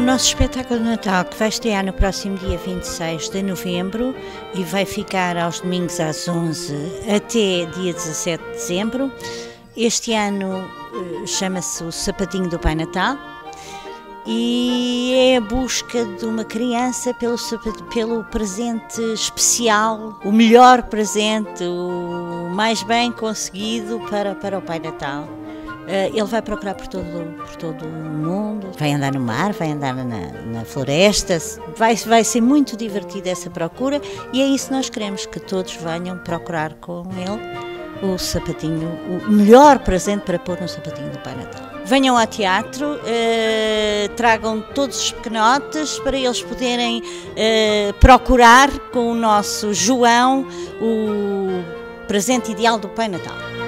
nosso espetáculo de Natal, que vai estrear no próximo dia 26 de novembro e vai ficar aos domingos às 11 até dia 17 de dezembro. Este ano eh, chama-se O Sapatinho do Pai Natal e é a busca de uma criança pelo, pelo presente especial, o melhor presente, o mais bem conseguido para, para o Pai Natal. Eh, ele vai procurar por todo, por todo o mundo, vai andar no mar, vai andar na, na floresta, vai, vai ser muito divertida essa procura e é isso que nós queremos, que todos venham procurar com ele o sapatinho, o melhor presente para pôr no sapatinho do Pai Natal. Venham ao teatro, eh, tragam todos os pequenotes para eles poderem eh, procurar com o nosso João o presente ideal do Pai Natal.